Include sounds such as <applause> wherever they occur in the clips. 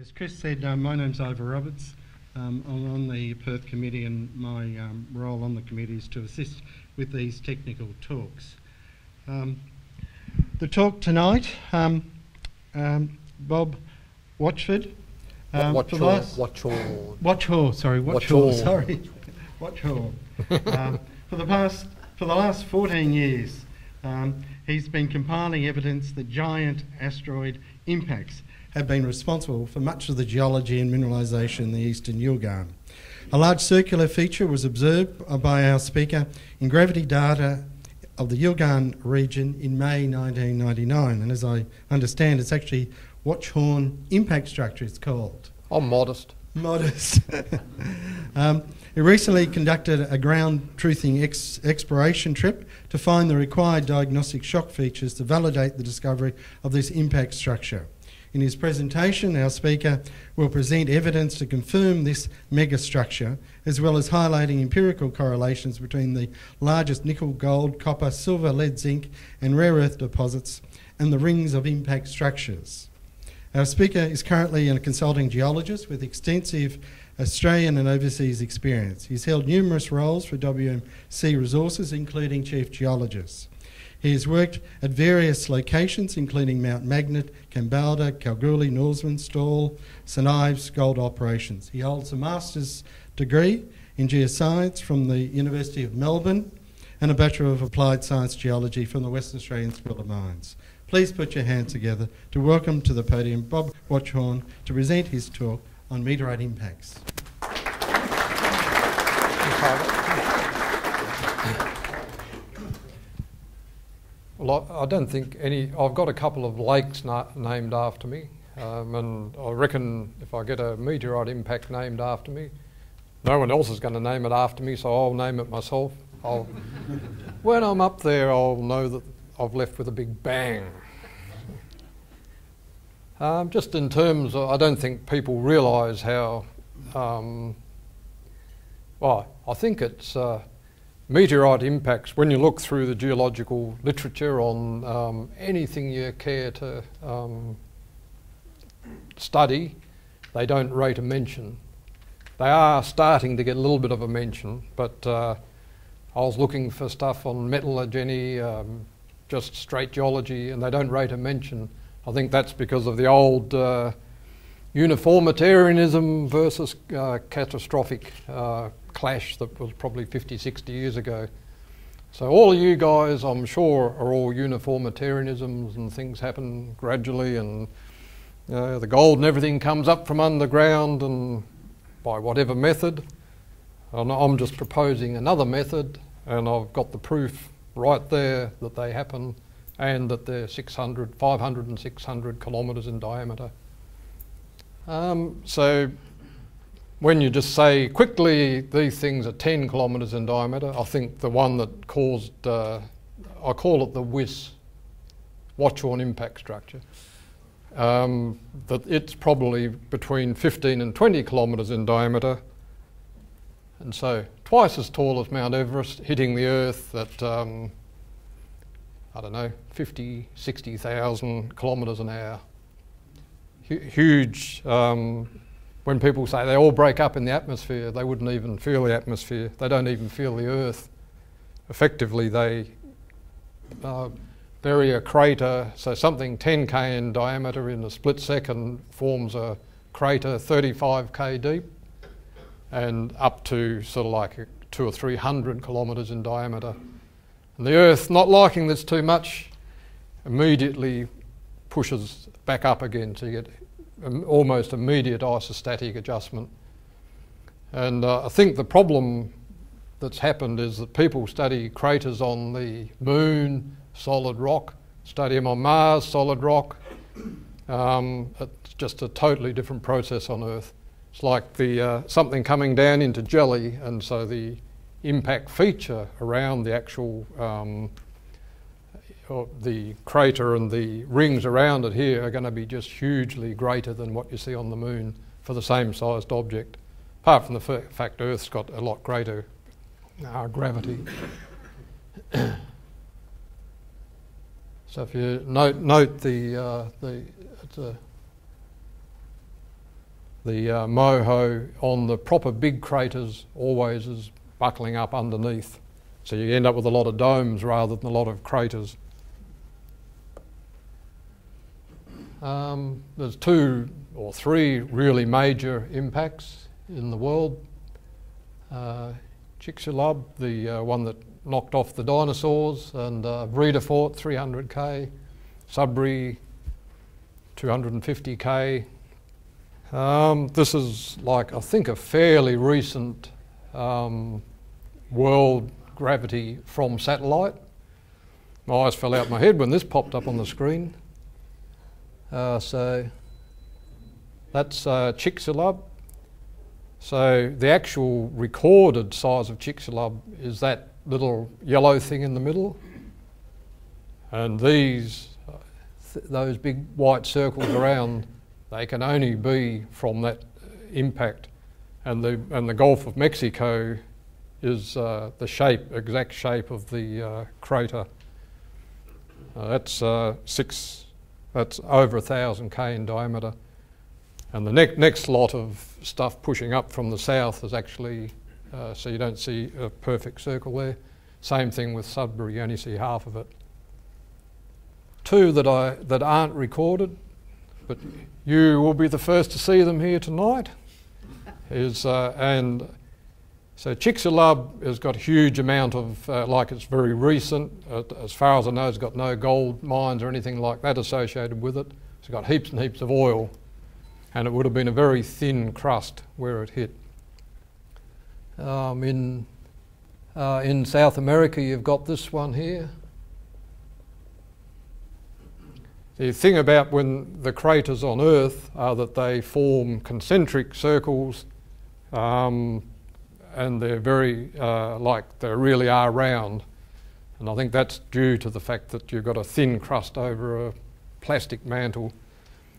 As Chris said, um, my name's Ivor Roberts. Um, I'm on the Perth committee, and my um, role on the committee is to assist with these technical talks. Um, the talk tonight, um, um, Bob Watchford. Um, Watch for the your, watch your, sorry, Watchhaw. <laughs> sorry, Watchhaw. um, for the past, for the last 14 years, um, he's been compiling evidence that giant asteroid impacts have been responsible for much of the geology and mineralisation in the eastern Yilgarn. A large circular feature was observed by our speaker in gravity data of the Yilgarn region in May 1999, and as I understand, it's actually Watchorn impact structure. It's called I'm modest. modest. <laughs> um, he recently conducted a ground truthing ex- exploration trip to find the required diagnostic shock features to validate the discovery of this impact structure. In his presentation, our speaker will present evidence to confirm this megastructure, as well as highlighting empirical correlations between the largest nickel, gold, copper, silver, lead, zinc, and rare earth deposits and the rings of impact structures. Our speaker is currently a consulting geologist with extensive Australian and overseas experience. He's held numerous roles for WMC Resources, including chief geologist. He has worked at various locations, including Mount Magnet, Kambalda, Kalgoorlie, Norseman, Stawell, St Ives gold operations. He holds a master's degree in geoscience from the University of Melbourne and a Bachelor of Applied Science Geology from the Western Australian School of Mines. Please put your hands together to welcome to the podium Bob Watchorn to present his talk on meteorite impacts. I I don't think any. I've got a couple of lakes na- named after me, um, and I reckon if I get a meteorite impact named after me, no one else is going to name it after me, so I'll name it myself. I'll, <laughs> when I'm up there, I'll know that I've left with a big bang. Um, just in terms of, I don't think people realise how. Um, well, I think it's. Uh, meteorite impacts, when you look through the geological literature on um, anything you care to um, study, they don't rate a mention. They are starting to get a little bit of a mention, but uh, I was looking for stuff on metallurgy, um, just straight geology, and they don't rate a mention. I think that's because of the old uh, uniformitarianism versus uh, catastrophic uh, clash that was probably 50, 60 years ago. So all of you guys, I'm sure, are all uniformitarianisms and things happen gradually and the gold and everything comes up from underground and by whatever method. And I'm just proposing another method and I've got the proof right there that they happen and that they're 600, 500 and 600 kilometres in diameter. Um, so when you just say quickly these things are 10 kilometres in diameter, I think the one that caused, uh, I call it the WIS, Watchorn Impact Structure, um, that it's probably between 15 and 20 kilometres in diameter, and so twice as tall as Mount Everest, hitting the Earth at, um, I don't know, 50, 60,000 kilometres an hour. Hu- huge. Um, when people say they all break up in the atmosphere, they wouldn't even feel the atmosphere. They don't even feel the Earth. Effectively, they uh, bury a crater, so something 10k in diameter in a split second forms a crater 35k deep and up to sort of like two or three hundred kilometres in diameter. And the Earth, not liking this too much, immediately pushes back up again to get almost immediate isostatic adjustment. And uh, I think the problem that's happened is that people study craters on the moon, solid rock, study them on Mars, solid rock. Um, it's just a totally different process on Earth. It's like the uh, something coming down into jelly, and so the impact feature around the actual um, or the crater and the rings around it here are going to be just hugely greater than what you see on the moon for the same sized object. Apart from the fa- fact Earth's got a lot greater uh, gravity. so if you note, note the, uh, the a the uh, moho on the proper big craters always is buckling up underneath. So you end up with a lot of domes rather than a lot of craters. Um, there's two or three really major impacts in the world. Uh, Chicxulub, the uh, one that knocked off the dinosaurs, and uh, Vredefort, 300k, Sudbury, 250k. Um, this is like, I think, a fairly recent um, world gravity from satellite. My eyes fell out of my head when this popped up on the screen. Uh, so that's uh, Chicxulub. So the actual recorded size of Chicxulub is that little yellow thing in the middle. And these, uh, th those big white circles around, they can only be from that impact. And the, and the Gulf of Mexico is uh, the shape, exact shape of the uh, crater. Uh, that's uh, six, that's over a thousand k in diameter. And the ne next lot of stuff pushing up from the south is actually, uh, so you don't see a perfect circle there. Same thing with Sudbury, you only see half of it. Two that, I, that aren't recorded, but you will be the first to see them here tonight, is, uh, and so Chicxulub has got a huge amount of, uh, like it's very recent, uh, as far as I know, it's got no gold mines or anything like that associated with it. It's got heaps and heaps of oil, and it would have been a very thin crust where it hit. Um, in, uh, in South America, you've got this one here. The thing about when the craters on Earth are that they form concentric circles um, and they're very uh, like they really are round. And I think that's due to the fact that you've got a thin crust over a plastic mantle.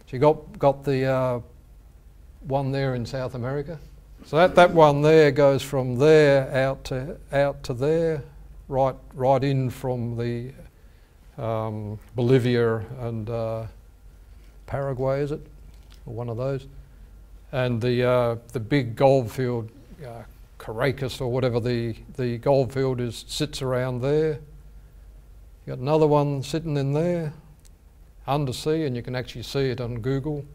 So you got got the uh, one there in South America. So that, that one there goes from there out to out to there, right right in from the um, Bolivia and uh, Paraguay, is it, or one of those, and the uh, the big goldfield uh, Caracas or whatever the, the goldfield is sits around there. You got another one sitting in there, undersea, and you can actually see it on Google.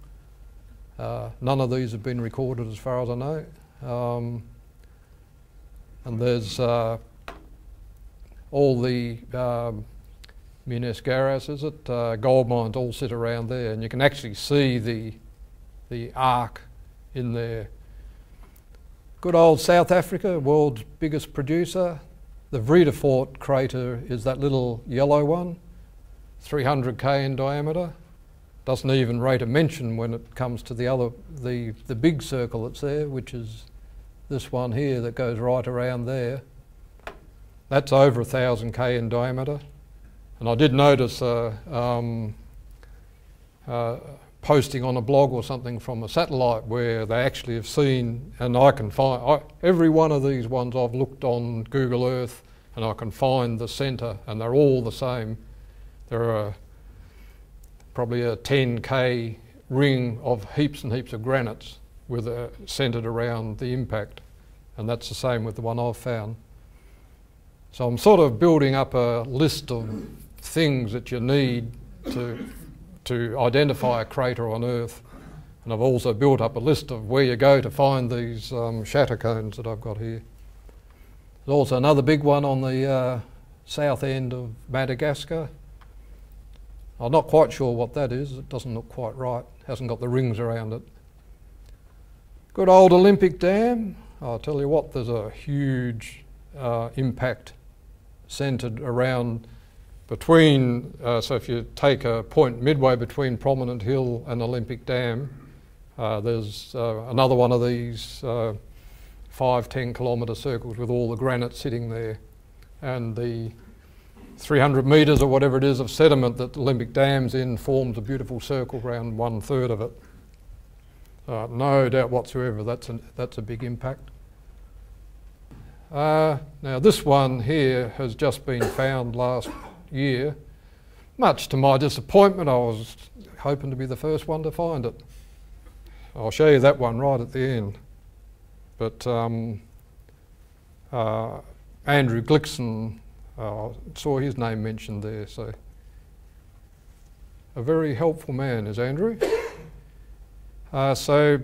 Uh, none of these have been recorded as far as I know. Um, and there's uh, all the um, Minas Gerais, is it? Uh, gold mines all sit around there, and you can actually see the the arc in there. Good old South Africa, world's biggest producer. The Vredefort crater is that little yellow one, 300k in diameter. Doesn't even rate a mention when it comes to the other, the, the big circle that's there, which is this one here that goes right around there. That's over a thousand k in diameter. And I did notice uh, um, uh, posting on a blog or something from a satellite where they actually have seen, and I can find I, every one of these ones I've looked on Google Earth and I can find the centre, and they're all the same. There are probably a 10k ring of heaps and heaps of granites with a, centred around the impact, and that's the same with the one I've found. So I'm sort of building up a list of things that you need to to identify a crater on Earth. And I've also built up a list of where you go to find these um, shatter cones that I've got here. There's also another big one on the uh, south end of Madagascar. I'm not quite sure what that is. It doesn't look quite right. It Hasn't got the rings around it. Good old Olympic Dam. I'll tell you what, there's a huge uh, impact centred around between, uh, so if you take a point midway between Prominent Hill and Olympic Dam, uh, there's uh, another one of these uh, five, 10 kilometre circles with all the granite sitting there. And the 300 metres or whatever it is of sediment that the Olympic Dam's in forms a beautiful circle around one third of it. Uh, no doubt whatsoever that's, an, that's a big impact. Uh, now this one here has just been found last year. Much to my disappointment, I was hoping to be the first one to find it. I'll show you that one right at the end. But um, uh, Andrew Glikson, uh, saw his name mentioned there, so a very helpful man is Andrew. Uh, so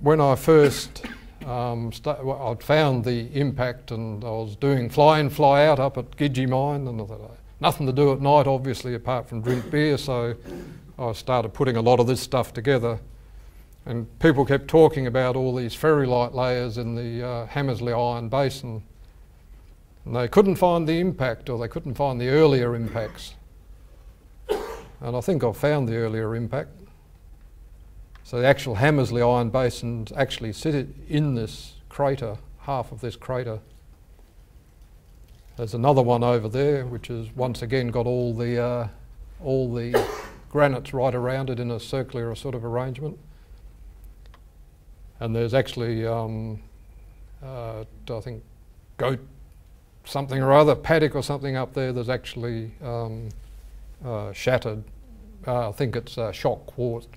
when I first um, well, I'd found the impact and I was doing fly in, fly out up at Gidgee Mine and I thought, nothing to do at night obviously apart from drink beer so I started putting a lot of this stuff together and people kept talking about all these spherulite layers in the uh, Hamersley Iron Basin. And they couldn't find the impact or they couldn't find the earlier impacts. And I think I've found the earlier impact. So the actual Hamersley Iron Basins actually sit in this crater, half of this crater. There's another one over there, which has once again got all the uh, all the <coughs> granites right around it in a circular sort of arrangement and there's actually, um, uh, I think, goat something or other, paddock or something up there that's actually um, uh, shattered. Uh, I think it's shock quartz.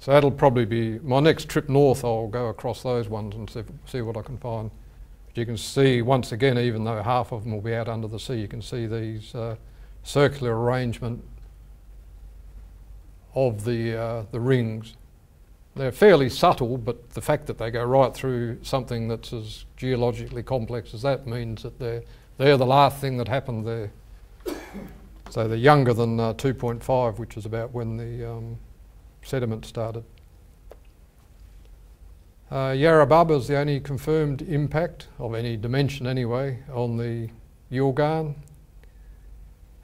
So that'll probably be my next trip north. I'll go across those ones and see, see what I can find. But you can see once again, even though half of them will be out under the sea, you can see these uh, circular arrangement of the uh, the rings. They're fairly subtle, but the fact that they go right through something that's as geologically complex as that means that they're, they're the last thing that happened there. So they're younger than uh, 2.5, which is about when the um, sediment started. Uh, is the only confirmed impact, of any dimension anyway, on the Yilgarn.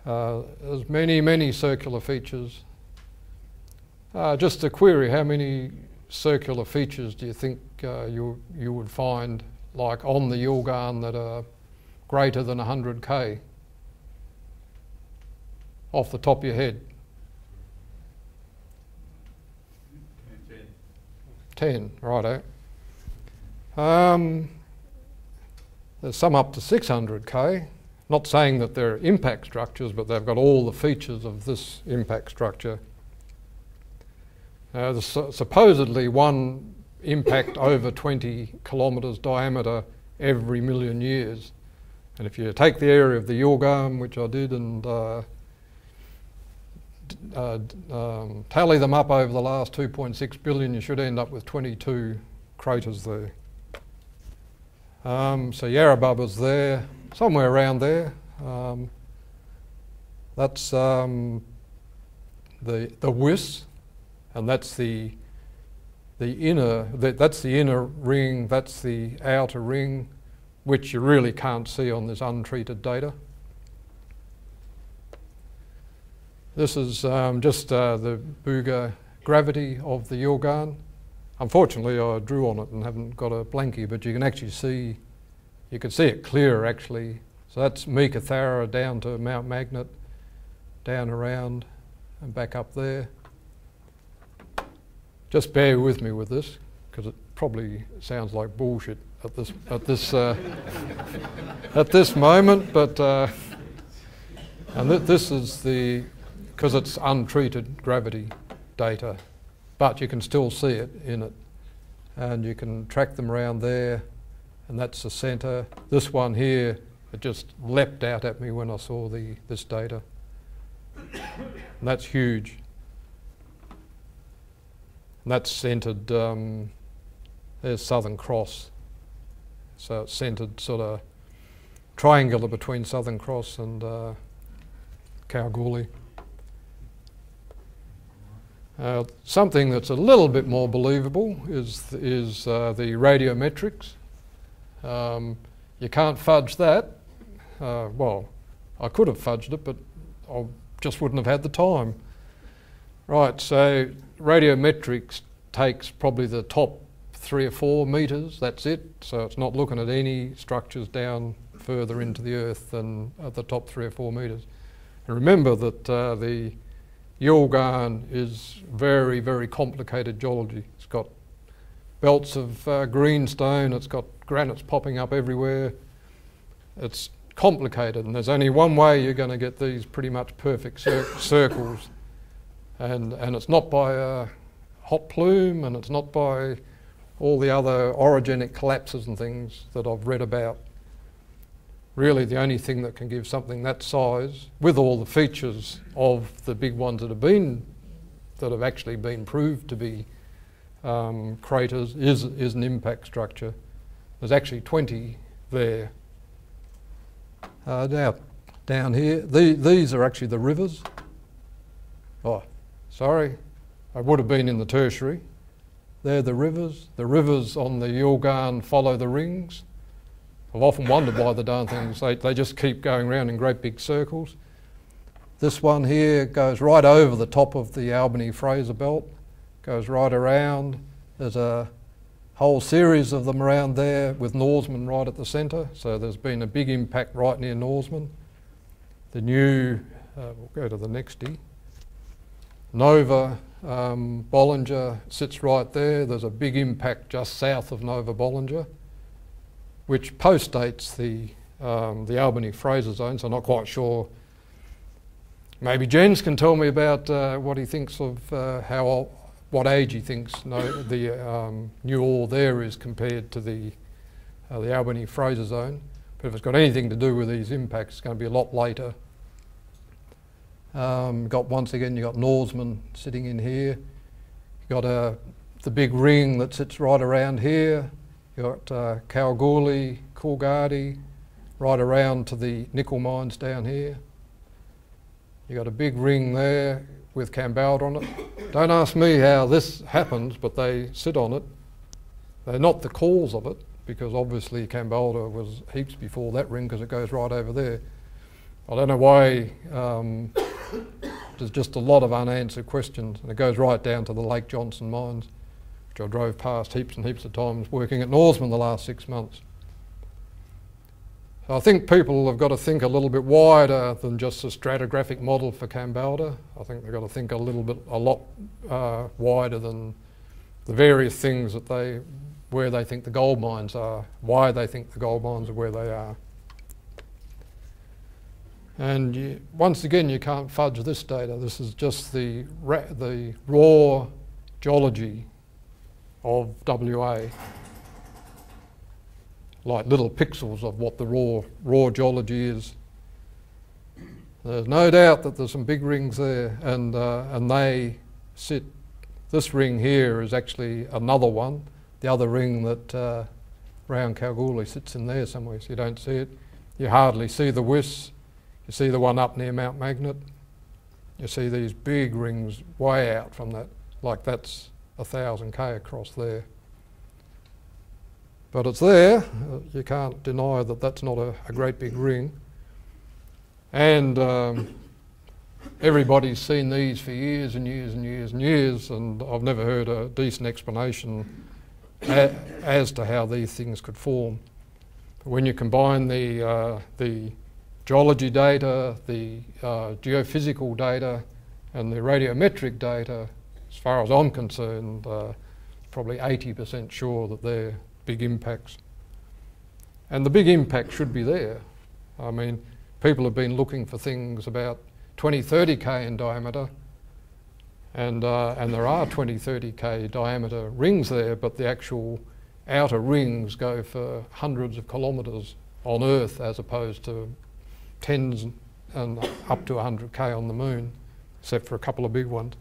Uh, there's many, many circular features uh, just a query, how many circular features do you think uh, you, you would find like on the Yilgarn that are greater than 100k? Off the top of your head? 10, righto. Um, there's some up to 600k. Not saying that they're impact structures, but they've got all the features of this impact structure. Uh, su supposedly one impact <laughs> over 20 kilometres diameter every million years. And if you take the area of the Yilgarn, which I did, and uh, uh, um, tally them up over the last 2.6 billion, you should end up with 22 craters there. Um, so Yarrabubba's there, somewhere around there. Um, that's um, the the WIS, and that's the the inner that, that's the inner ring that's the outer ring which you really can't see on this untreated data this is um, just uh, the Bouguer gravity of the Yilgarn unfortunately I drew on it and haven't got a blankie but you can actually see you can see it clear actually so that's Meekatharra down to Mount Magnet down around and back up there just bear with me with this because it probably sounds like bullshit at this at this uh, <laughs> at this moment. But uh, and th this is the because it's untreated gravity data, but you can still see it in it, and you can track them around there, and that's the centre. This one here, it just leapt out at me when I saw the this data. And that's huge. And that's centred, um, there's Southern Cross. So it's centred sort of triangular between Southern Cross and uh, Kalgoorlie. Uh, something that's a little bit more believable is, is uh, the radiometrics. Um, you can't fudge that. Uh, well, I could have fudged it, but I just wouldn't have had the time. Right, so radiometrics takes probably the top three or four metres, that's it. So it's not looking at any structures down further into the earth than at the top three or four metres. And remember that uh, the Yilgarn is very, very complicated geology. It's got belts of uh, greenstone, it's got granites popping up everywhere. It's complicated, and there's only one way you're going to get these pretty much perfect cir <coughs> circles and, and it's not by a hot plume and it's not by all the other orogenic collapses and things that I've read about. Really, the only thing that can give something that size, with all the features of the big ones that have been, that have actually been proved to be um, craters, is, is an impact structure. There's actually 20 there. Uh, now, down here, the, these are actually the rivers. Oh, sorry, I would have been in the tertiary. They're the rivers. The rivers on the Yilgarn follow the rings. I've often wondered why the darn things, they, they just keep going around in great big circles. This one here goes right over the top of the Albany Fraser belt, goes right around. There's a whole series of them around there with Norseman right at the centre, so there's been a big impact right near Norseman. The new, uh, we'll go to the next D. Nova um, Bollinger sits right there. There's a big impact just south of Nova Bollinger which postdates the, um, the Albany Fraser zone, so I'm not quite sure. Maybe Jens can tell me about uh, what he thinks of uh, how what age he thinks no, the um, new ore there is compared to the uh, the Albany Fraser zone. But if it's got anything to do with these impacts, it's going to be a lot later. Um, got once again, you got Norseman sitting in here. You got uh, the big ring that sits right around here. You've got uh, Kalgoorlie, Coolgardie, right around to the nickel mines down here. You've got a big ring there with Kambalda on it. Don't ask me how this happens, but they sit on it. They're not the cause of it, because obviously Kambalda was heaps before that ring because it goes right over there. I don't know why um, there's just a lot of unanswered questions, and it goes right down to the Lake Johnson mines I drove past heaps and heaps of times working at Norseman the last six months. So I think people have got to think a little bit wider than just a stratigraphic model for Kambalda. I think they've got to think a little bit, a lot uh, wider than the various things that they, where they think the gold mines are, why they think the gold mines are where they are. And you, once again, you can't fudge this data. This is just the, the raw geology of WA, like little pixels of what the raw, raw geology is. There's no doubt that there's some big rings there, and, uh, and they sit. This ring here is actually another one. The other ring that uh, round Kalgoorlie sits in there somewhere, so you don't see it. You hardly see the WIS. You see the one up near Mount Magnet. You see these big rings way out from that, like that's a thousand k across there. But it's there. You can't deny that that's not a, a great big ring. And um, everybody's seen these for years and years and years and years, and I've never heard a decent explanation a, as to how these things could form. But when you combine the, uh, the geology data, the uh, geophysical data, and the radiometric data, as far as I'm concerned, uh, probably 80% sure that they're big impacts. And the big impact should be there. I mean, people have been looking for things about 20, 30k in diameter, and, uh, and there are 20, 30k diameter rings there, but the actual outer rings go for hundreds of kilometres on Earth as opposed to tens and up to 100k on the moon, except for a couple of big ones.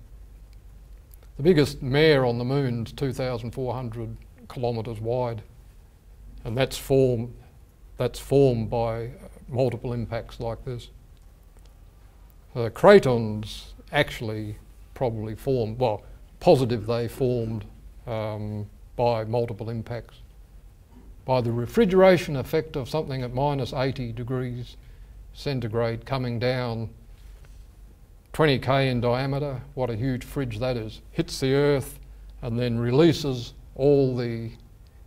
The biggest mare on the moon is 2,400 kilometres wide, and that's formed, that's formed by multiple impacts like this. Uh, cratons actually probably formed, well, positive they formed um, by multiple impacts. By the refrigeration effect of something at minus 80 degrees centigrade coming down 20k in diameter, what a huge fridge that is, hits the earth and then releases all the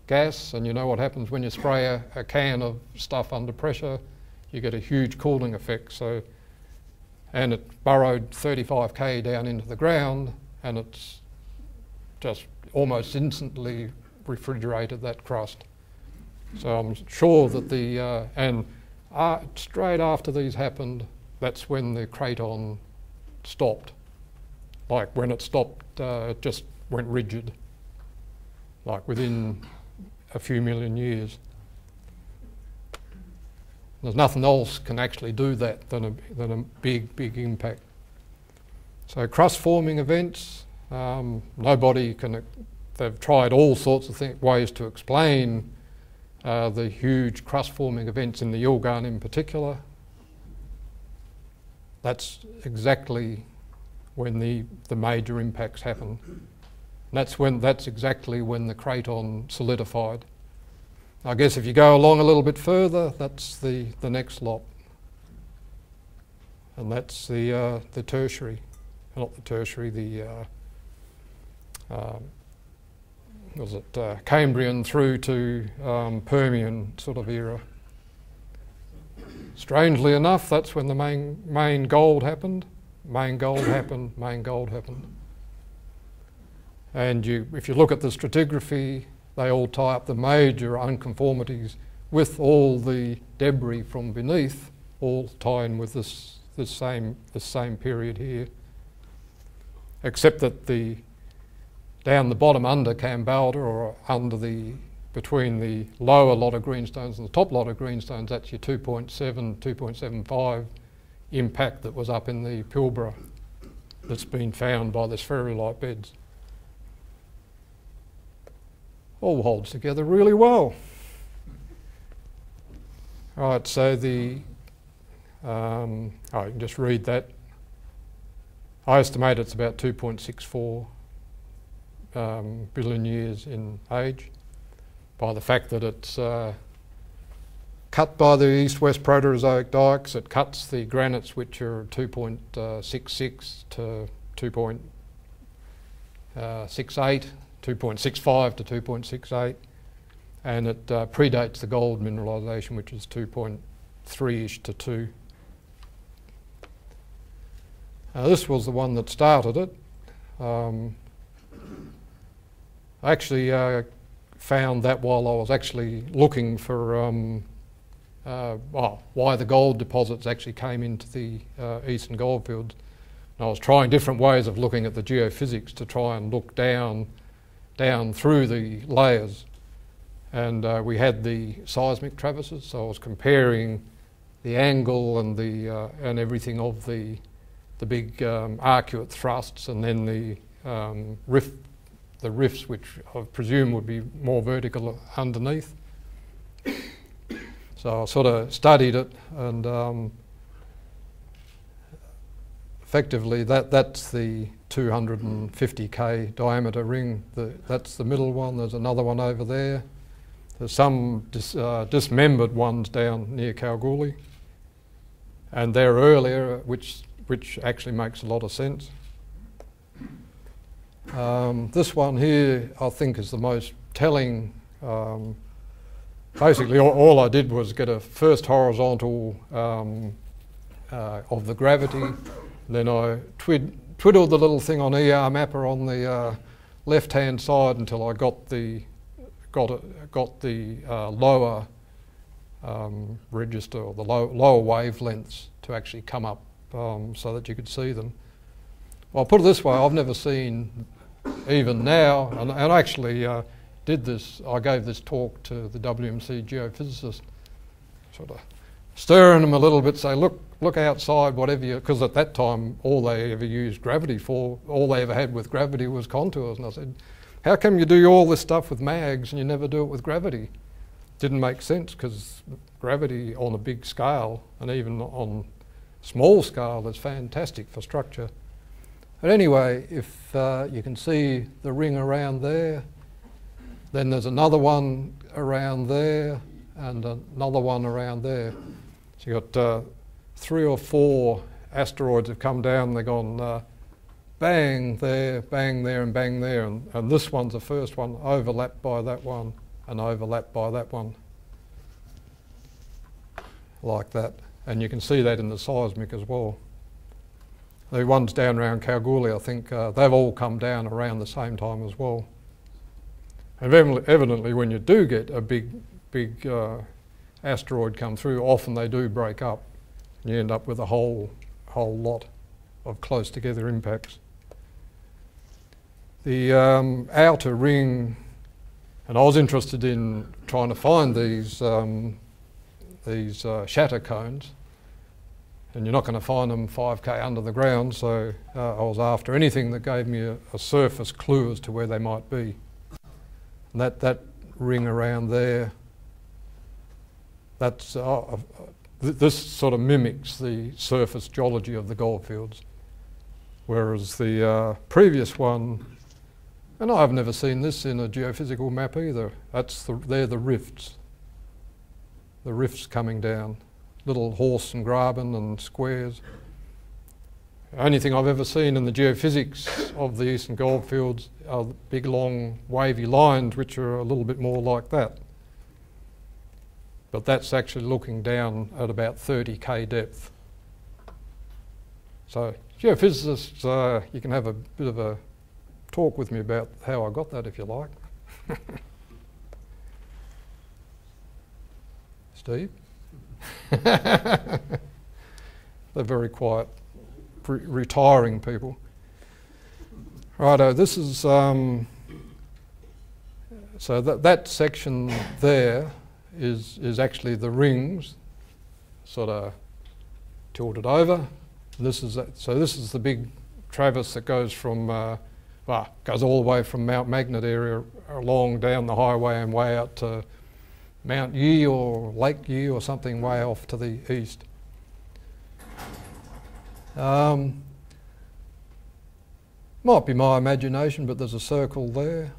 gas. And you know what happens when you spray a, a can of stuff under pressure? You get a huge cooling effect. So, and it burrowed 35k down into the ground and it's just almost instantly refrigerated that crust. So I'm sure that the, uh, and uh, straight after these happened, that's when the craton stopped. Like when it stopped, uh, it just went rigid, like within a few million years. There's nothing else can actually do that than a, than a big, big impact. So crust forming events, um, nobody can, they've tried all sorts of th- ways to explain uh, the huge crust forming events in the Yilgarn in particular. That's exactly when the, the major impacts happen. That's when that's exactly when the craton solidified. I guess if you go along a little bit further, that's the, the next lot. And that's the, uh, the tertiary, not the tertiary, the, uh, um, was it uh, Cambrian through to um, Permian sort of era. Strangely enough, that's when the main, main gold happened. Main gold <coughs> happened, main gold happened. And you, if you look at the stratigraphy, they all tie up the major unconformities with all the debris from beneath, all tie in with this, this, same, this same period here. Except that the down the bottom under Kambalda or under the between the lower lot of greenstones and the top lot of greenstones, that's your 2.7, 2.75 impact that was up in the Pilbara that's been found by the spherulite beds. All holds together really well. Right, so the, um, oh, you can just read that. I estimate it's about 2.64 um, billion years in age by the fact that it's uh, cut by the east-west Proterozoic dikes. It cuts the granites which are 2.66 to 2.68, uh, 2.65 to 2.68, and it uh, predates the gold mineralisation which is 2.3ish to 2. Uh, this was the one that started it. Um, actually uh, found that while I was actually looking for um, uh, well, why the gold deposits actually came into the uh, eastern goldfields. And I was trying different ways of looking at the geophysics to try and look down, down through the layers. And uh, we had the seismic traverses, so I was comparing the angle and the uh, and everything of the the big um, arcuate thrusts, and then the um, rift the rifts, which I presume would be more vertical underneath. so I sort of studied it, and um, effectively that, that's the 250k diameter ring. The, that's the middle one. There's another one over there. There's some dis, uh, dismembered ones down near Kalgoorlie, and they're earlier, which which actually makes a lot of sense. Um, this one here, I think, is the most telling. Um, basically, all, all, I did was get a first horizontal um, uh, of the gravity, then I twid, twiddled the little thing on ER mapper on the uh, left-hand side until I got the got it, got the uh, lower um, register or the low, lower wavelengths to actually come up um, so that you could see them. Well, I'll put it this way: I've never seen even now, and, and actually uh, did this, I gave this talk to the WMC geophysicists, sort of stirring them a little bit, say, look, look outside, whatever you, because at that time all they ever used gravity for, all they ever had with gravity was contours. And I said, how come you do all this stuff with mags and you never do it with gravity? Didn't make sense because gravity on a big scale and even on small scale is fantastic for structure. But anyway, if uh, you can see the ring around there, then there's another one around there and another one around there. So you've got uh, three or four asteroids have come down, they've gone uh, bang there, bang there, and bang there. And, and this one's the first one, overlapped by that one, and overlapped by that one. Like that. And you can see that in the seismic as well. The ones down around Kalgoorlie, I think, uh, they've all come down around the same time as well. And evidently, when you do get a big, big uh, asteroid come through, often they do break up. And You end up with a whole, whole lot of close together impacts. The um, outer ring, and I was interested in trying to find these um, these uh, shatter cones, and you're not going to find them 5k under the ground. So uh, I was after anything that gave me a, a, surface clue as to where they might be. And that that ring around there. That's uh, uh th- this sort of mimics the surface geology of the goldfields, whereas the uh, previous one and I've never seen this in a geophysical map either. That's the, they're the rifts. The rifts coming down, little horst and graben and squares. The only thing I've ever seen in the geophysics of the eastern goldfields are big, long, wavy lines, which are a little bit more like that. But that's actually looking down at about 30k depth. So, geophysicists, uh, you can have a bit of a talk with me about how I got that if you like. <laughs> Steve? <laughs> They're very quiet, re- retiring people. Righto, this is. Um, so that, that section there is, is actually the rings, sort of tilted over. This is so this is the big traverse that goes from uh, well, goes all the way from Mount Magnet area along down the highway and way out to Mount Yee or Lake Yee or something way off to the east. Um, might be my imagination, but there's a circle there.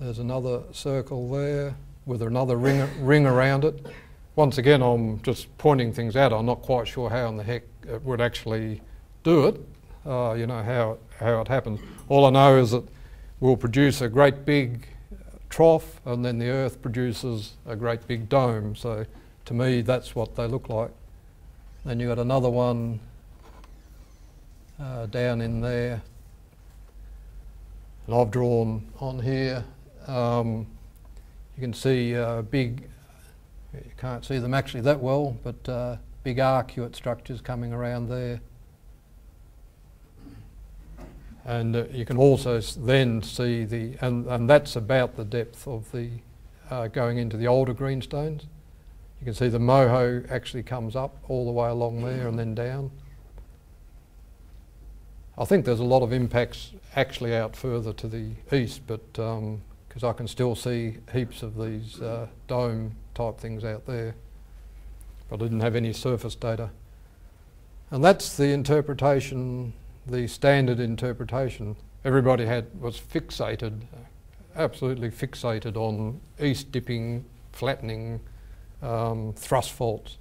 There's another circle there with another ring, <laughs> ring around it. Once again, I'm just pointing things out. I'm not quite sure how in the heck it would actually do it, uh, you know, how, how it happens. All I know is that we'll produce a great big trough and then the earth produces a great big dome. So to me, that's what they look like. Then you've got another one uh, down in there. And I've drawn on here. Um, you can see uh, big, you can't see them actually that well, but uh, big arcuate structures coming around there. And uh, you can also then see the, and, and that's about the depth of the, uh, going into the older greenstones. You can see the moho actually comes up all the way along there and then down. I think there's a lot of impacts actually out further to the east, but because um, I can still see heaps of these uh, dome type things out there, but I didn't have any surface data. And that's the interpretation the standard interpretation, everybody had was fixated, absolutely fixated on east dipping, flattening um, thrust faults.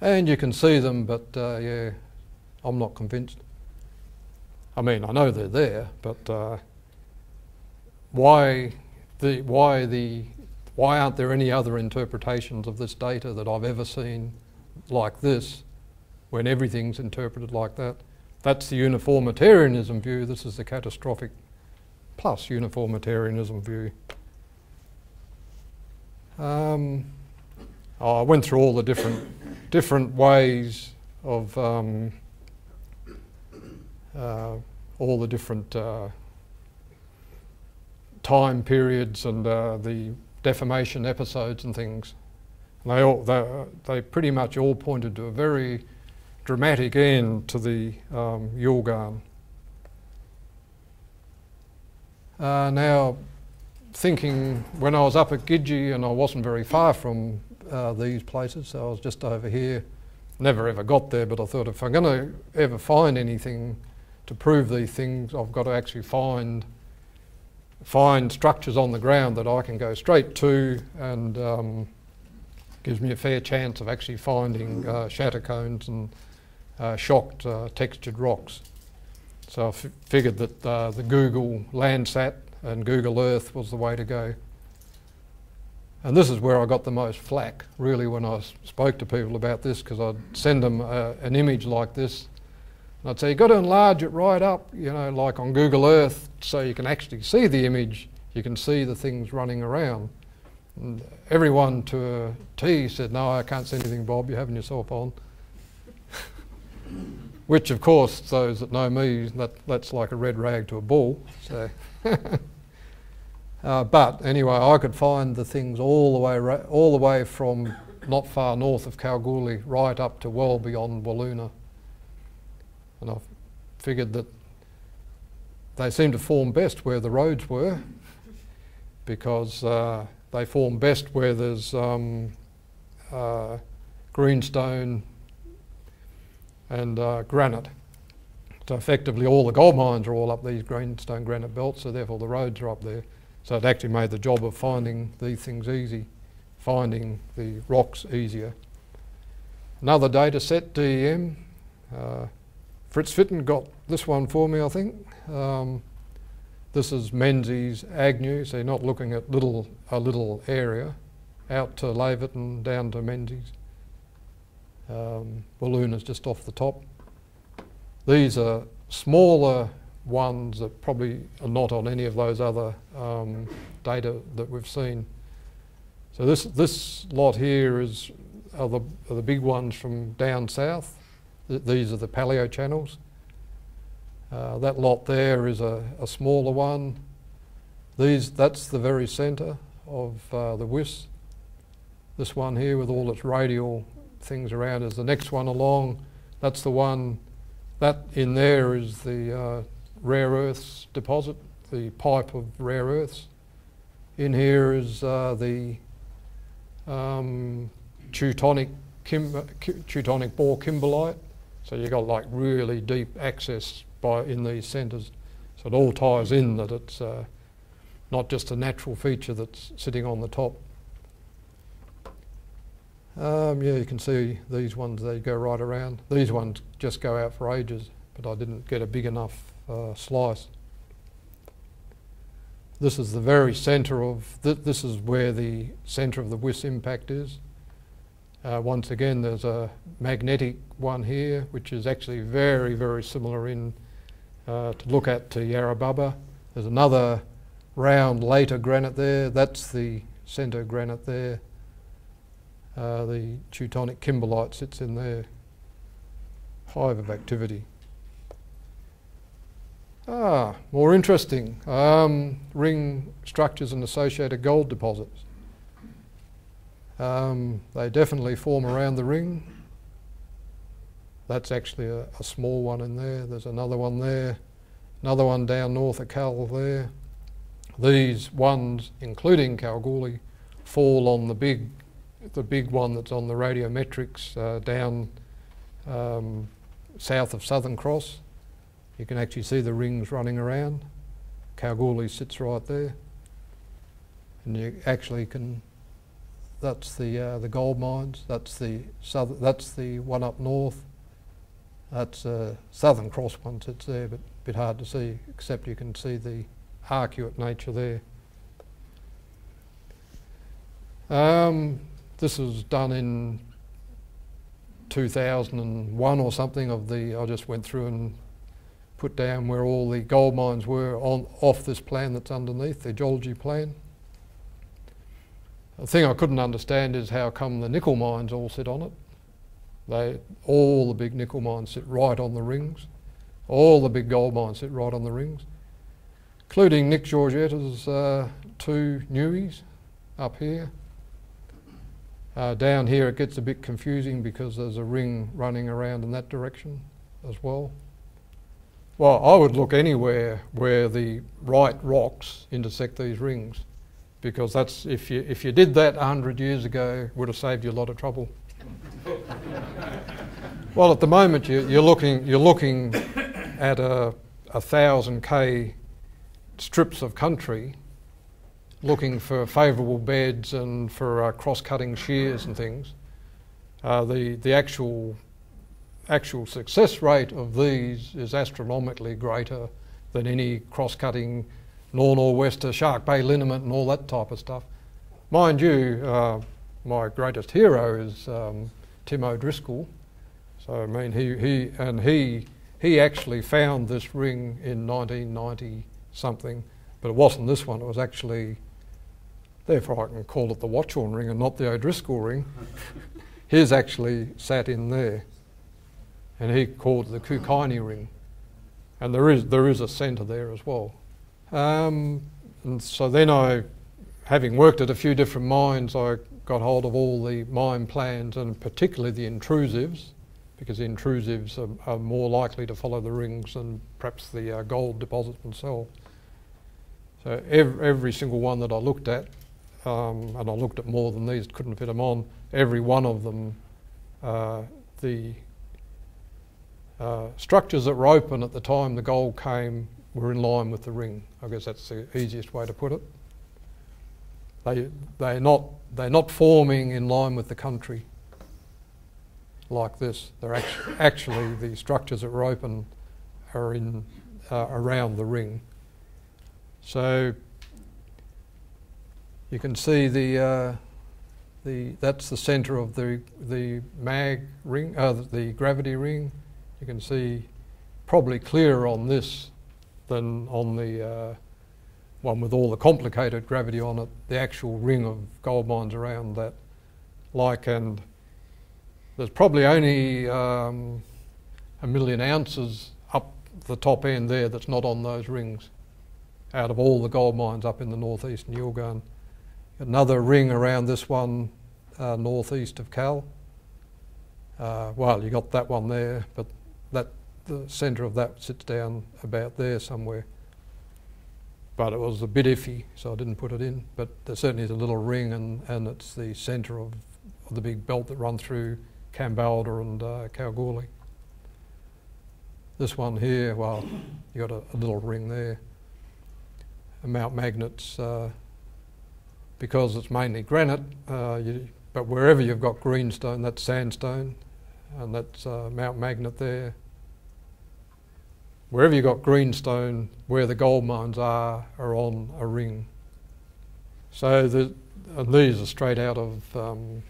And you can see them, but uh, yeah, I'm not convinced. I mean, I know they're there, but uh, why the why the why aren't there any other interpretations of this data that I've ever seen like this, when everything's interpreted like that? That's the uniformitarianism view. This is the catastrophic plus uniformitarianism view. Um, oh, I went through all the different different ways of um, uh, all the different uh, time periods and uh, the deformation episodes and things. And they all they, they pretty much all pointed to a very dramatic end to the um. Uh, now, thinking when I was up at Gidgee and I wasn't very far from uh, these places, so I was just over here, never ever got there, but I thought if I'm going to ever find anything to prove these things, I've got to actually find find structures on the ground that I can go straight to and um, gives me a fair chance of actually finding uh, shatter cones and uh, shocked uh, textured rocks. So I figured that uh, the Google Landsat and Google Earth was the way to go. And this is where I got the most flack, really, when I spoke to people about this, because I'd send them uh, an image like this. And I'd say, you've got to enlarge it right up, you know, like on Google Earth, so you can actually see the image, you can see the things running around. And everyone to a T said, No, I can't see anything, Bob, you're having yourself on. Which of course, those that know me, that, that's like a red rag to a bull. So, <laughs> uh, but anyway, I could find the things all the way, ra- all the way from not far north of Kalgoorlie, right up to well beyond Wiluna. And I figured that they seem to form best where the roads were, because uh, they form best where there's um, uh, greenstone and uh, granite. So effectively, all the gold mines are all up these greenstone granite belts, so therefore the roads are up there. So it actually made the job of finding these things easy, finding the rocks easier. Another data set, DEM. Uh, Fritz Fitton got this one for me, I think. Um, this is Menzies Agnew, so you're not looking at little a little area, out to Laverton, down to Menzies. Um, Wiluna is just off the top. These are smaller ones that probably are not on any of those other um, data that we've seen. So this this lot here is are the, are the big ones from down south. Th- these are the paleo channels. Uh, that lot there is a, a smaller one. These that's the very centre of uh, the WIS. This one here with all its radial things around as the next one along. That's the one, that in there is the uh, rare earths deposit, the pipe of rare earths. In here is uh, the um, Teutonic, kim- Teutonic bore kimberlite. So you've got like really deep access by in these centres. So it all ties in that it's uh, not just a natural feature that's sitting on the top. Um, yeah, you can see these ones, they go right around. These ones just go out for ages, but I didn't get a big enough uh, slice. This is the very centre of, th- this is where the centre of the WIS impact is. Uh, once again, there's a magnetic one here, which is actually very, very similar in uh, to look at to Yarrabubba. There's another round later granite there. That's the centre granite there. Uh, the Teutonic kimberlite sits in there. Hive of activity. Ah, more interesting. Um, ring structures and associated gold deposits. Um, they definitely form around the ring. That's actually a, a, small one in there. There's another one there. Another one down north of Cal there. These ones, including Kalgoorlie, fall on the big the big one that's on the radiometrics uh, down um, south of Southern Cross. You can actually see the rings running around. Kalgoorlie sits right there. And you actually can, that's the, uh, the gold mines, that's the, south, that's the one up north. That's uh, Southern Cross one sits there, but a bit hard to see, except you can see the arcuate nature there. Um, this was done in 2001 or something. Of the, I just went through and put down where all the gold mines were on off this plan that's underneath the geology plan. The thing I couldn't understand is how come the nickel mines all sit on it. They all the big nickel mines sit right on the rings. All the big gold mines sit right on the rings, including Nick Giorgetta's uh, two newies up here. Uh, down here it gets a bit confusing because there's a ring running around in that direction as well. Well, I would look anywhere where the right rocks intersect these rings because that's if you if you did that 100 years ago would have saved you a lot of trouble. <laughs> well, at the moment you, are looking you're looking at a, a thousand k strips of country looking for favourable beds and for uh, cross-cutting shears and things. Uh, the the actual actual success rate of these is astronomically greater than any cross-cutting nor nor'wester, Shark Bay lineament, and all that type of stuff. Mind you, uh, my greatest hero is um, Tim O'Driscoll. So I mean, he he and he he actually found this ring in 1990 something, but it wasn't this one. It was actually Therefore, I can call it the Watchorn ring and not the O'Driscoll ring. <laughs> His actually sat in there. and he called it the Kookynie ring. And there is, there is a centre there as well. Um, and so then I, having worked at a few different mines, I got hold of all the mine plans and particularly the intrusives, because the intrusives are, are more likely to follow the rings than perhaps the uh, gold deposits themselves. So every, every, single one that I looked at, um, and I looked at more than these, couldn't fit them on, every one of them, uh, the uh, structures that were open at the time the gold came were in line with the ring. I guess that's the easiest way to put it. They, they're, not, they're not forming in line with the country like this. They're actu- actually, the structures that were open are in, uh, around the ring. So you can see the, uh, the that's the centre of the, the mag ring, uh, the gravity ring. You can see probably clearer on this than on the uh, one with all the complicated gravity on it, the actual ring of gold mines around that like and there's probably only um, a million ounces up the top end there that's not on those rings out of all the gold mines up in the northeastern Yilgarn. Another ring around this one uh, northeast of Cal. Uh, well, you got that one there, but that the centre of that sits down about there somewhere. But it was a bit iffy, so I didn't put it in. But there certainly is a little ring, and, and it's the centre of, of the big belt that runs through Kambalda and uh, Kalgoorlie. This one here, well, you got a, a, little ring there. Mount Magnet's, uh, because it's mainly granite, uh, you, but wherever you've got greenstone, that's sandstone, and that's uh, Mount Magnet there. Wherever you've got greenstone, where the gold mines are, are on a ring. So the, and these are straight out of um,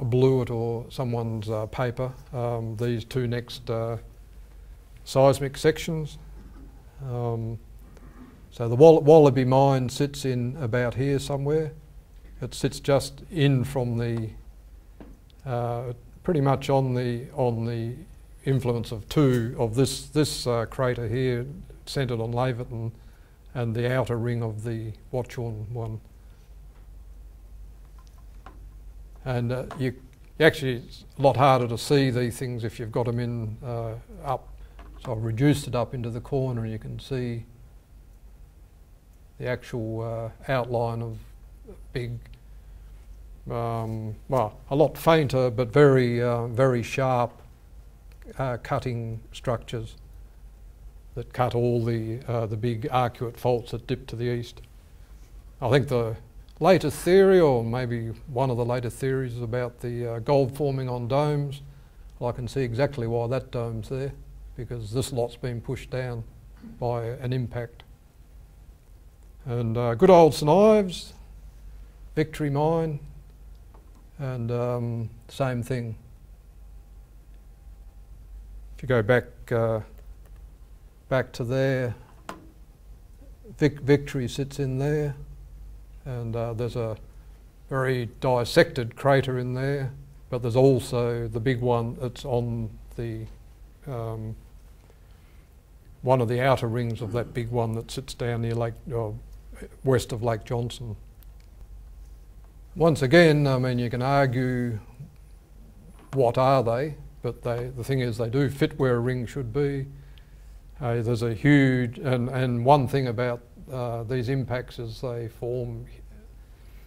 a Blewett or someone's uh, paper. Um, these two next uh, seismic sections. Um, so the Wall- Wallaby mine sits in about here somewhere. It sits just in from the, uh, pretty much on the on the influence of two of this this uh, crater here, centred on Laverton, and the outer ring of the Watchorn one. and uh, you, actually it's a lot harder to see these things if you've got them in uh, up. So I've reduced it up into the corner, and you can see the actual uh, outline of big, um, well, a lot fainter but very, uh, very sharp uh, cutting structures that cut all the uh, the big arcuate faults that dip to the east. I think the later theory, or maybe one of the later theories, is about the uh, gold forming on domes. Well, I can see exactly why that dome's there, because this lot's been pushed down by an impact. And uh, good old St Ives, Victory Mine, and um, same thing. If you go back uh, back to there, Vic- Victory sits in there and uh, there's a very dissected crater in there, but there's also the big one that's on the um, one of the outer rings of that big one that sits down near Lake uh, west of Lake Johnston. Once again, I mean, you can argue what are they, but they, the thing is they do fit where a ring should be. Uh, there's a huge, and, and one thing about uh, these impacts is they form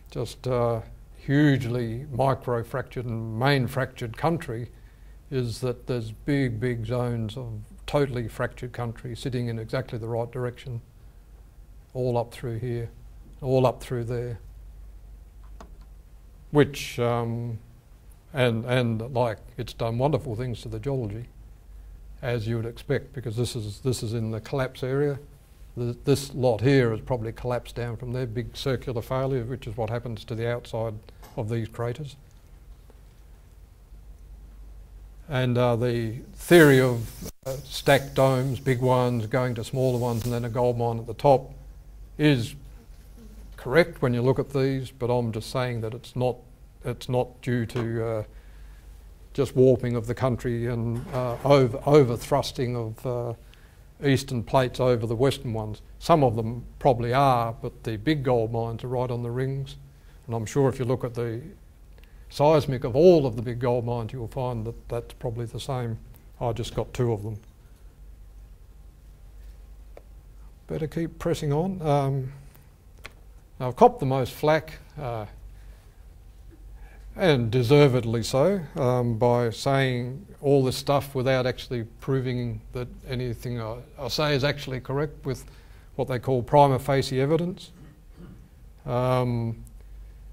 just uh, hugely micro fractured and main fractured country is that there's big, big zones of totally fractured country sitting in exactly the right direction, all up through here, all up through there. Which, um, and, and like it's done wonderful things to the geology, as you would expect, because this is, this is in the collapse area the, this lot here has probably collapsed down from their big circular failure, which is what happens to the outside of these craters. And uh, the theory of uh, stacked domes, big ones going to smaller ones, and then a gold mine at the top, is correct when you look at these. But I'm just saying that it's not it's not due to uh, just warping of the country and uh, over, over thrusting of uh, eastern plates over the western ones. Some of them probably are, but the big gold mines are right on the rings. And I'm sure if you look at the seismic of all of the big gold mines, you'll find that that's probably the same. I just got two of them. Better keep pressing on. Um, I've copped the most flack, uh, and deservedly so, um, by saying all this stuff without actually proving that anything I, I, say is actually correct with what they call prima facie evidence. Um,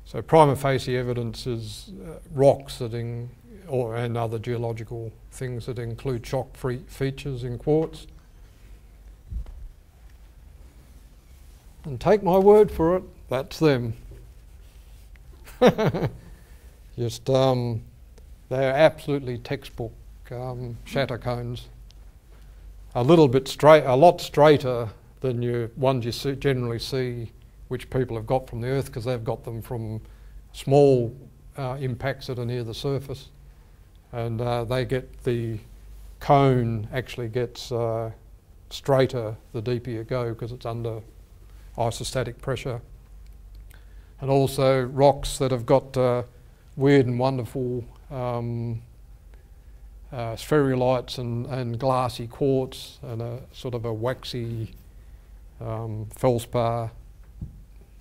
so prima facie evidence is uh, rocks that in, or and other geological things that include shock free features in quartz. And take my word for it, that's them. <laughs> Just um, they're absolutely textbook um, shatter cones. A little bit straight, a lot straighter than you ones you see, generally see which people have got from the Earth because they've got them from small uh, impacts that are near the surface. And uh, they get the cone actually gets uh, straighter the deeper you go because it's under isostatic pressure. And also rocks that have got uh, weird and wonderful um, uh, spherulites and, and glassy quartz and a sort of a waxy um, feldspar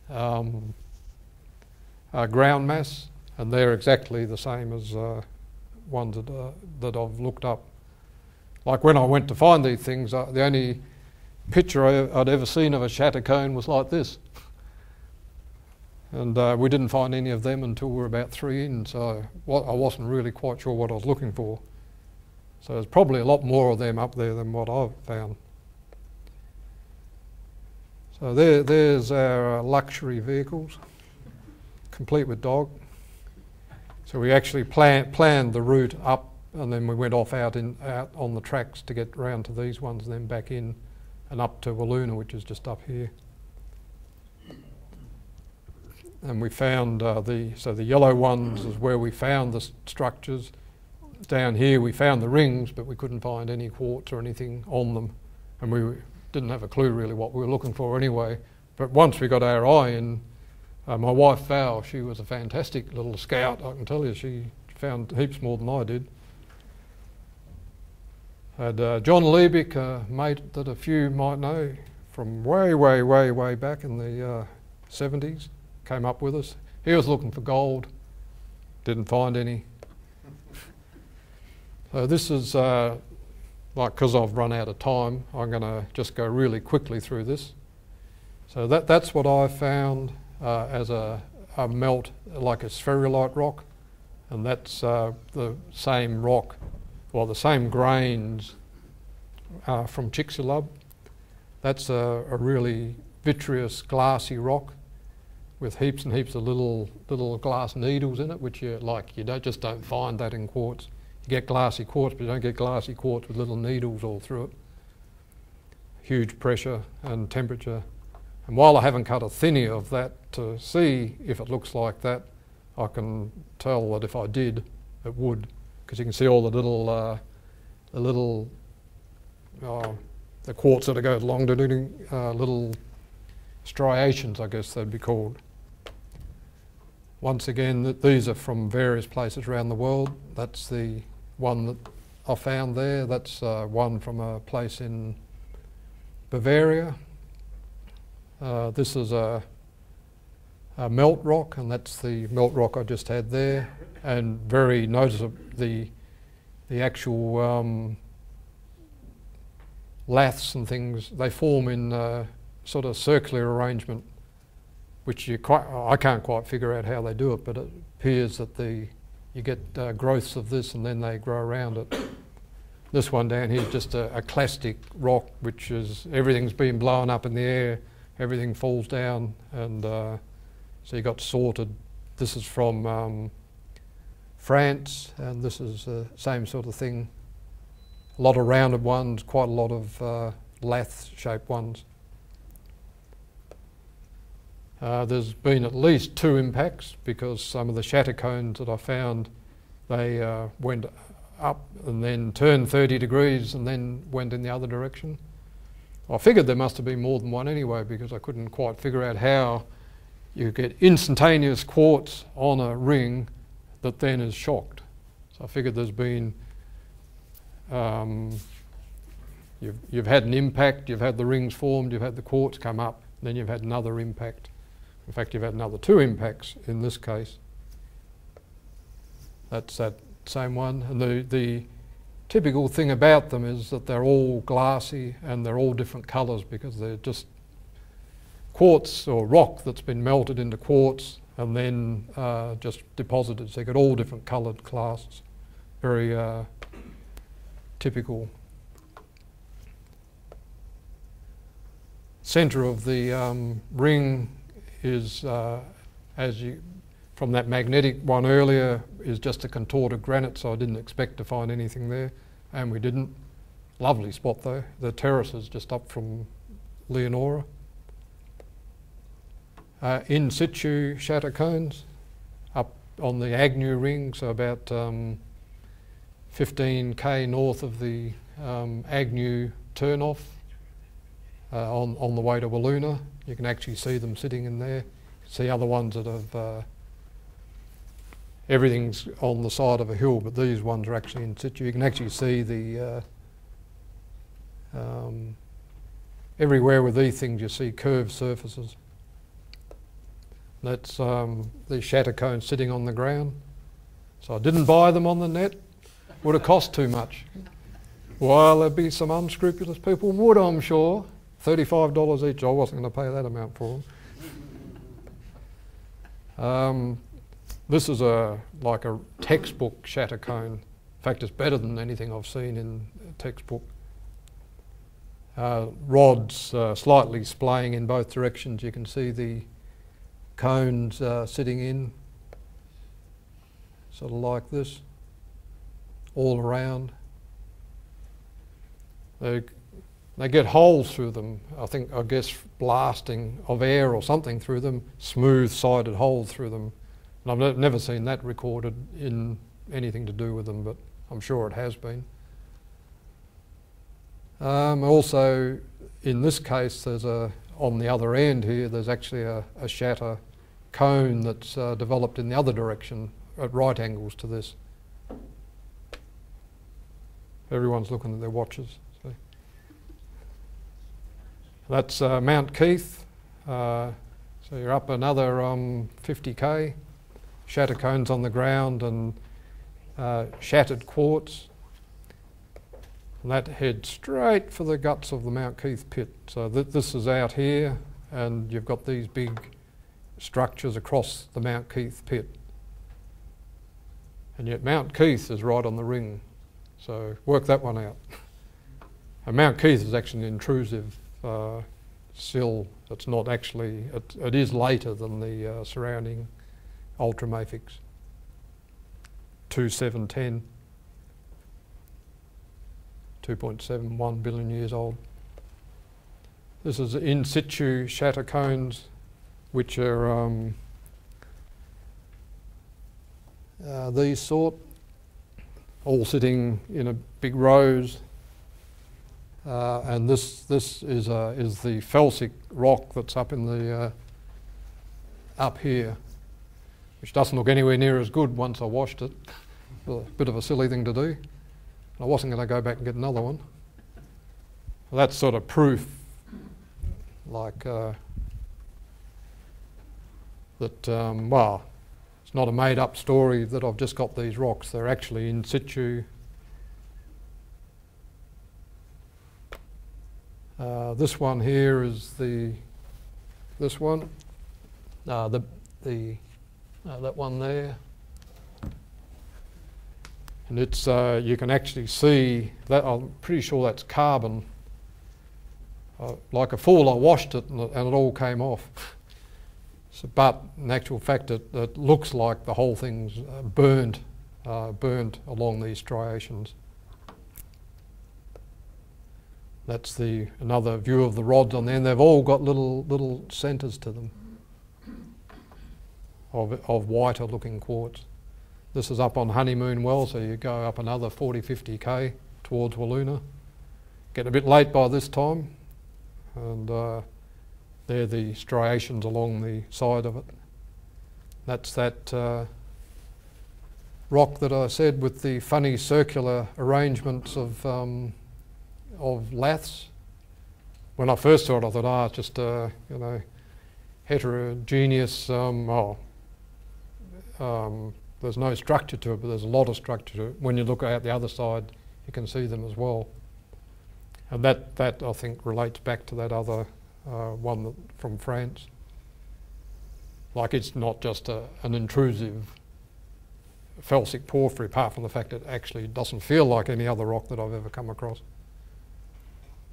um, uh, ground mass, and they're exactly the same as uh, ones that, uh, that I've looked up. Like when I went to find these things, uh, the only picture I, would ever seen of a shatter cone was like this. And uh, we didn't find any of them until we were about three in, so I wasn't really quite sure what I was looking for. So there's probably a lot more of them up there than what I've found. So there, there's our uh, luxury vehicles, complete with dog. So we actually plan, planned the route up, and then we went off out in out on the tracks to get round to these ones, and then back in and up to Wiluna, which is just up here. And we found uh, the so the yellow ones is where we found the structures. Down here we found the rings, but we couldn't find any quartz or anything on them, and we didn't have a clue really what we were looking for anyway. But once we got our eye in, uh, my wife Val, she was a fantastic little scout. I can tell you, she found heaps more than I did. Had uh, John Liebig, a mate that a few might know from way, way, way, way back in the uh, 70s, came up with us. He was looking for gold, didn't find any. So this is uh, like because I've run out of time, I'm going to just go really quickly through this. So that, that's what I found uh, as a, a, melt, like a spherulite rock, and that's uh, the same rock, well, the same grains uh, from Chicxulub. That's a, a, really vitreous, glassy rock with heaps and heaps of little little glass needles in it, which you like. You don't just don't find that in quartz. You get glassy quartz, but you don't get glassy quartz with little needles all through it. Huge pressure and temperature. And while I haven't cut a thinny of that to see if it looks like that, I can tell that if I did, it would, because you can see all the little, uh, the little, uh, the quartz that go along the uh, little striations, I guess they'd be called. Once again, th these are from various places around the world. That's the one that I found there. That's uh, one from a place in Bavaria. Uh, this is a, a, melt rock, and that's the melt rock I just had there. And very noticeable, the, the actual um, laths and things, they form in uh, sort of circular arrangement, which you quite, I can't quite figure out how they do it, but it appears that the you get uh, growths of this and then they grow around it. This one down here is just a, a clastic rock, which is everything's been blown up in the air, everything falls down, and uh, so you got sorted. This is from um, France, and this is the same sort of thing. A lot of rounded ones, quite a lot of uh, lath-shaped ones. Uh, there's been at least two impacts because some of the shatter cones that I found they uh, went up and then turned 30 degrees and then went in the other direction. I figured there must have been more than one anyway because I couldn't quite figure out how you get instantaneous quartz on a ring that then is shocked. So I figured there's been, um, you've, you've had an impact, you've had the rings formed, you've had the quartz come up, then you've had another impact. In fact, you've had another two impacts in this case. That's that same one. And the, the typical thing about them is that they're all glassy and they're all different colours because they're just quartz or rock that's been melted into quartz and then uh, just deposited. So you get all different coloured clasts. Very uh, typical. Centre of the um, ring is, uh, as you from that magnetic one earlier is just a contorted granite, so I didn't expect to find anything there, and we didn't. Lovely spot though. The terrace is just up from Leonora. Uh, in situ shatter cones up on the Agnew ring, so about um, 15k north of the um, Agnew turnoff uh, on, on the way to Wiluna. You can actually see them sitting in there. See other ones that have uh, everything's on the side of a hill, but these ones are actually in situ. You can actually see the uh, um, everywhere with these things you see curved surfaces. That's um, the shatter cones sitting on the ground. So I didn't buy them on the net. Would have cost too much. While there'd be some unscrupulous people would, I'm sure. $35 each. I wasn't going to pay that amount for them. Um, this is a like a textbook shatter cone. In fact, it's better than anything I've seen in a textbook. Uh, rods uh, slightly splaying in both directions. You can see the cones uh, sitting in, sort of like this, all around. They, they get holes through them. I think, I guess, blasting of air or something through them, smooth sided holes through them. And I've never seen that recorded in anything to do with them, but I'm sure it has been. Um, also, in this case, there's a on the other end here. There's actually a, a shatter cone that's uh, developed in the other direction at right angles to this. Everyone's looking at their watches. That's uh, Mount Keith. Uh, so you're up another um, 50k shatter cones on the ground and uh, shattered quartz. And that heads straight for the guts of the Mount Keith pit. So th- this is out here, and you've got these big structures across the Mount Keith pit. And yet Mount Keith is right on the ring. So work that one out. <laughs> And Mount Keith is actually an intrusive uh, sill. It's not actually, it, it is later than the uh, surrounding ultramafics. 2710, 2.71 billion years old. This is in situ shatter cones, which are um, uh, these sort, all sitting in a big rows. Uh, and this this is uh, is the felsic rock that's up in the uh, up here which doesn't look anywhere near as good once I washed it. a bit of a silly thing to do. I wasn't going to go back and get another one. That's sort of proof, like uh, that. Um, well, it's not a made-up story that I've just got these rocks. They're actually in situ. Uh, this one here is the this one. Uh, the the uh, that one there. And it's, uh, you can actually see that, I'm pretty sure that's carbon. Uh, like a fool, I washed it and it, and it all came off. <laughs> So, but in actual fact, it, it, looks like the whole thing's uh, burned, uh, burnt along these striations. That's the another view of the rods on there, and they've all got little little centres to them of, of whiter looking quartz. this is up on Honeymoon Well, so you go up another 40, 50 k towards Wiluna. Getting a bit late by this time, and uh, they're the striations along the side of it. That's that uh, rock that I said with the funny circular arrangements of um, of laths. When I first saw it, I thought, ah, it's just a you know heterogeneous. Um, oh, um, there's no structure to it, but there's a lot of structure to it. When you look out the other side, you can see them as well. And that, that I think relates back to that other uh, one that, from France. Like it's not just a, an intrusive felsic porphyry, apart from the fact it actually doesn't feel like any other rock that I've ever come across.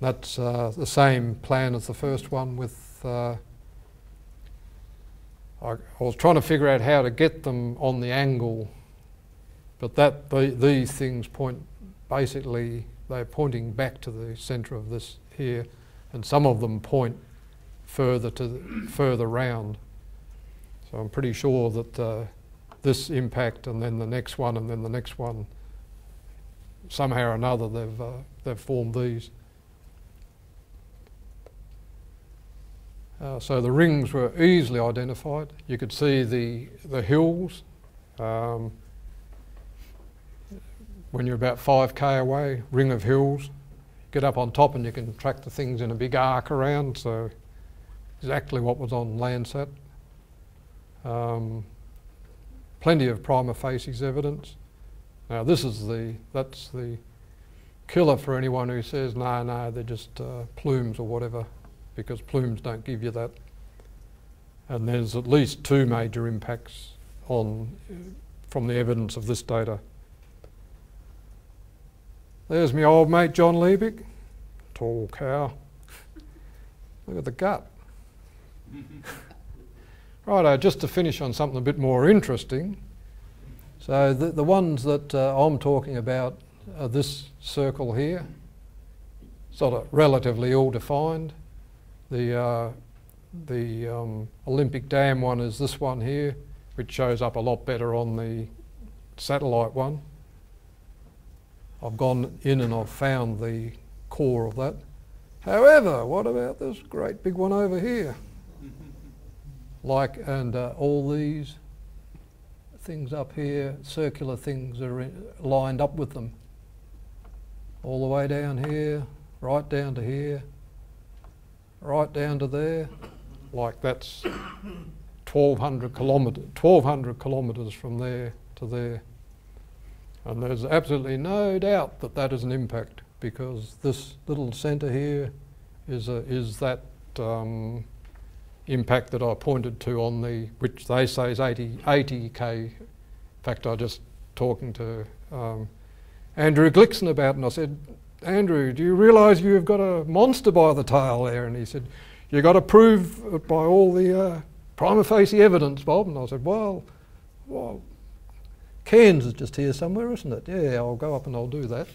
That's uh, the same plan as the first one with uh, I, I, was trying to figure out how to get them on the angle, but that the, these things point basically they're pointing back to the centre of this here, and some of them point further to the, further round. So I'm pretty sure that uh, this impact and then the next one and then the next one, somehow or another they've uh, they've formed these. Uh, so the rings were easily identified. You could see the, the hills. Um, when you're about 5k away, ring of hills. Get up on top and you can track the things in a big arc around. So exactly what was on Landsat. Um, plenty of prima facie evidence. Now this is the, that's the killer for anyone who says, no, no, they're just uh, plumes or whatever because plumes don't give you that. And there's at least two major impacts on from the evidence of this data. There's my old mate John Liebig, tall cow. Look at the gut. <laughs> Righto, just to finish on something a bit more interesting. So the, the ones that uh, I'm talking about are this circle here, sort of relatively ill defined. The, uh, the um, Olympic Dam one is this one here, which shows up a lot better on the satellite one. I've gone in and I've found the core of that. However, what about this great big one over here? <laughs> like, and uh, all these things up here, circular things are lined up with them. All the way down here, right down to here right down to there, like that's 1,200 kilometres, 1,200 kilometres from there to there. And there's absolutely no doubt that that is an impact because this little centre here is, a, is that um, impact that I pointed to on the, which they say is 80, 80k. In fact, I just talking to um, Andrew Glikson about it and I said, Andrew, do you realise you've got a monster by the tail there? And he said, You've got to prove it by all the uh, prima facie evidence, Bob. And I said, Well, well, Cairns is just here somewhere, isn't it? Yeah, I'll go up and I'll do that.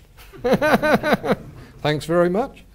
<laughs> Thanks very much.